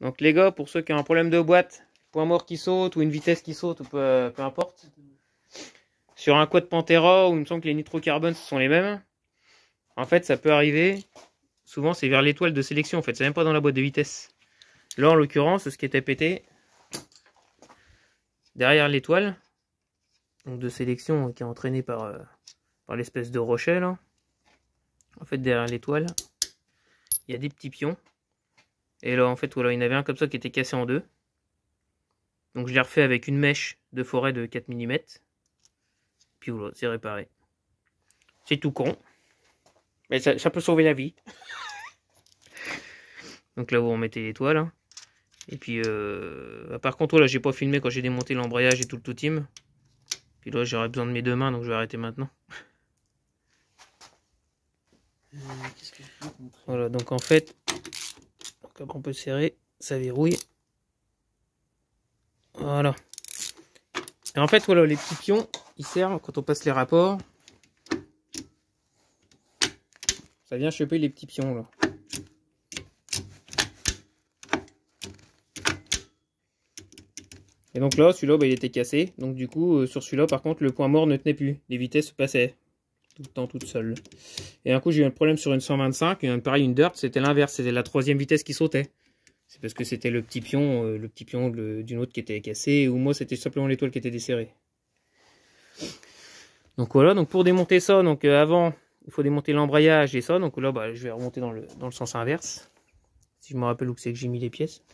Donc les gars, pour ceux qui ont un problème de boîte, point mort qui saute ou une vitesse qui saute, ou peu, importe. Sur un quad Pantera, où il me semble que les nitrocarbones sont les mêmes, en fait ça peut arriver, souvent c'est vers l'étoile de sélection en fait, c'est même pas dans la boîte de vitesse. Là en l'occurrence, ce qui était pété, derrière l'étoile, de sélection qui est entraînée par, euh, par l'espèce de rocher là, en fait derrière l'étoile, il y a des petits pions. Et là en fait voilà, il y en avait un comme ça qui était cassé en deux. Donc je l'ai refait avec une mèche de forêt de 4 mm. Puis voilà, c'est réparé. C'est tout con. Mais ça, peut sauver la vie. Donc là vous remettez l'étoile. Hein. Et puis euh, par contre là j'ai pas filmé quand j'ai démonté l'embrayage et tout le tout team. Puis là j'aurais besoin de mes deux mains donc je vais arrêter maintenant. Euh, voilà donc en fait on peut serrer, ça verrouille. Voilà. Et en fait, voilà, les petits pions, ils servent quand on passe les rapports. Ça vient choper les petits pions, là. Et donc là, celui-là, bah, il était cassé. Donc du coup, euh, sur celui-là, par contre, le point mort ne tenait plus. Les vitesses passaient tout le temps toutes seules. Et un coup, j'ai eu un problème sur une 125. Et pareil, une dirt, c'était l'inverse. C'était la troisième vitesse qui sautait. C'est parce que c'était le petit pion, euh, le petit pion d'une autre qui était cassé, ou moi c'était simplement l'étoile qui était desserrée. Donc voilà, donc pour démonter ça, donc euh, avant, il faut démonter l'embrayage et ça, donc là bah, je vais remonter dans le, dans le sens inverse. Si je me rappelle où c'est que j'ai mis les pièces.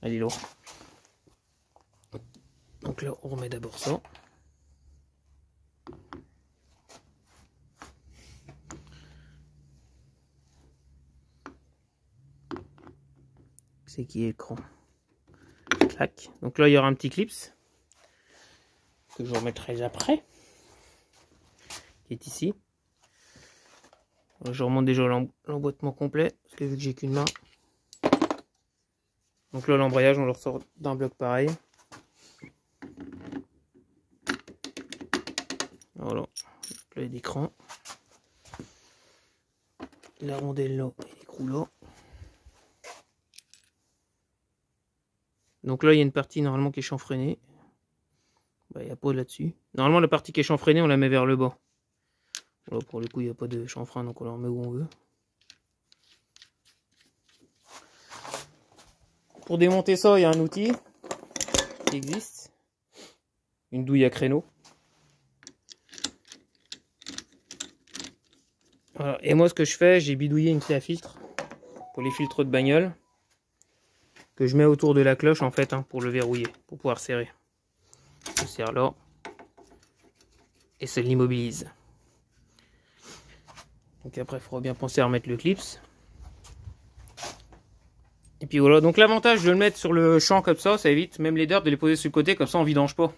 Allez là. Donc là on remet d'abord ça. C'est qui écran. Clac. Donc là, il y aura un petit clips que je remettrai après, qui est ici. Je remonte déjà l'emboîtement complet, parce que vu que j'ai qu'une main. Donc là, l'embrayage, on le ressort d'un bloc pareil. Voilà, le d'écran. La rondelle là et l'écrou là. Donc là, il y a une partie normalement qui est chanfreinée. Bah, il n'y a pas là-dessus. Normalement, la partie qui est chanfreinée, on la met vers le bas. pour le coup, il n'y a pas de chanfrein, donc on la remet où on veut. Pour démonter ça, il y a un outil qui existe. Une douille à créneau. Et moi, ce que je fais, j'ai bidouillé une clé à filtre pour les filtres de bagnole que je mets autour de la cloche en fait hein, pour le verrouiller, pour pouvoir serrer. Je serre là et ça l'immobilise. Donc après, il faudra bien penser à remettre le clips. Et puis voilà, donc l'avantage de le mettre sur le champ comme ça, ça évite même les dirt de les poser sur le côté, comme ça on vidange pas.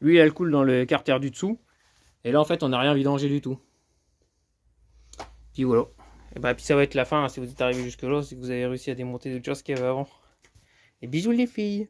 Lui, elle coule dans le carter du dessous. Et là, en fait, on n'a rien vidangé du tout. Puis voilà. Et bah, puis ça va être la fin, hein, si vous êtes arrivé jusque là, si vous avez réussi à démonter d'autres choses qu'il y avait avant. Bisous les filles